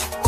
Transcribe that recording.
Oh,